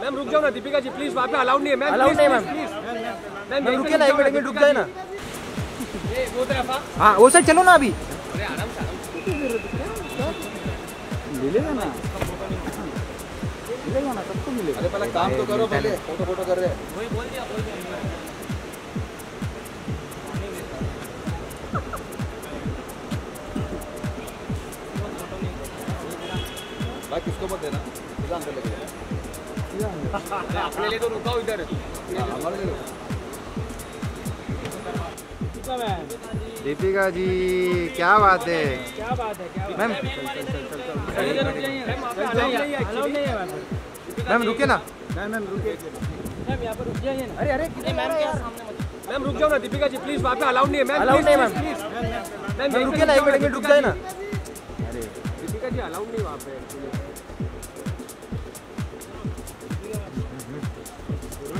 Ma'am रुक जाओ ना दीपिका जी प्लीज़ वहाँ पे अलाउड नहीं है। मैम Allowed नहीं प्लीज़ मैम मैम रुकिए ना एक मिनट एक रुक जाए ना। वो तरफ़ हाँ वो साइड चलो ना अभी। अरे आराम से आराम से। मिलेगा ना। मिलेगा ना सबको मिलेगा। अरे पहले काम तो करो पहले फ़ोटो फ़ोटो कर रहे हैं। भाई किसको मत देना? सीधा अंदर लेके जाओ। अरे अपने लिए तो रुकाओ इधर हाँ। दीपिका जी क्या बात है? क्या बात है मैम मैम वहाँ पे अलाउड नहीं है actually। मैम रुकिए ना। मैम यहाँ पर रुक जाइए ना अरे अरे मैम के सामने मैम रुक जाओ ना दीपिका जी प्लीज़ वहाँ पे अलाउड नहीं है। मैम Allowed नहीं है, मैम। मैम रुकिए ना एक मिनट रुक जाए ना। अरे दीपिका जी अलाउड नहीं वहाँ पे।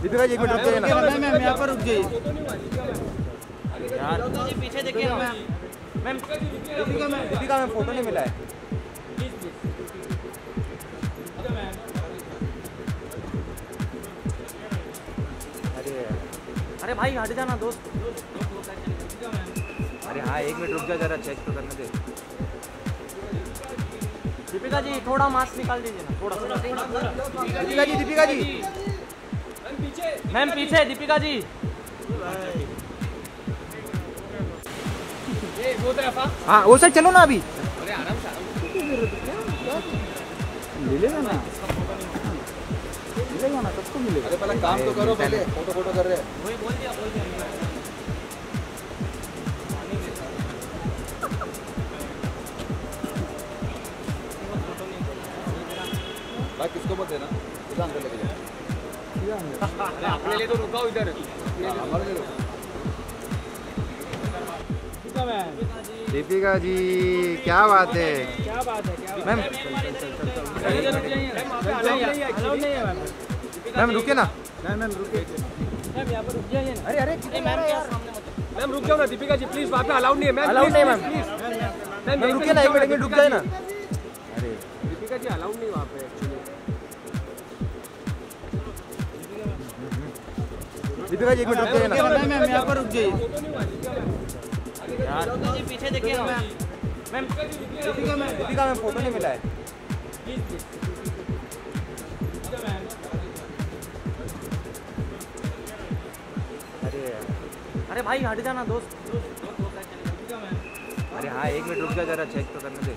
दीपिका जी एक मिनट रुक जाइए मैम यहाँ पर रुक जाइए यार पीछे देखिए ना मैम मैम दीपिका में फ़ोटो नहीं मिला है। अरे अरे भाई हट जाना दोस्त। अरे हाँ एक मिनट रुक जा जरा चेक तो करने दे। दीपिका जी थोड़ा मास्क निकाल दीजिए ना थोड़ा थोड़ा दीपिका जी दीपिका जी। मैम पीछे दीपिका जी। ये वो हाँ वो साइड चलो ना अभी। अरे आराम से आराम। मिलेगा ना? मिलेगा ना? सबको मिलेगा। अरे पहले काम तो करो पहले। फ़ोटो फ़ोटो कर रहे हैं। वही बोल दिया बोल दिया। किसको मत देना? अंदर लेके अपने लिए तो रुकाओ इधर। दीपिका जी क्या बात है? क्या बात है ma'am ma'am allowed allowed ma'am ma'am रुकिए ना। मैम यहाँ पर रुक अरे अरे मैम मैम रुक जाओ ना दीपिका जी प्लीज़ वहाँ पे अलाउड नहीं है। मैम Allowed नहीं है, मैम। मैम रुकिए ना एक मिनट रुक जाए ना अरे दीपिका जी अलाउड नहीं वहाँ पे। दीपिका जी एक मिनट रुक जाइए ना। मैम यहाँ पर रुक जाइए। यार पीछे देखिए ना मैम। मैम। दीपिका में फ़ोटो नहीं मिला है। अरे अरे भाई हट जाना दोस्त। अरे हाँ एक मिनट रुक जा जरा चेक तो करने दे।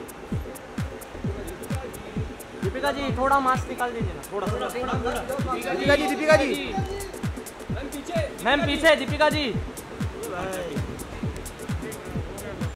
दीपिका जी थोड़ा मास्क निकाल दीजिए ना थोड़ा थोड़ा दीपिका जी दीपिका जी। मैम पीछे दीपिका जी।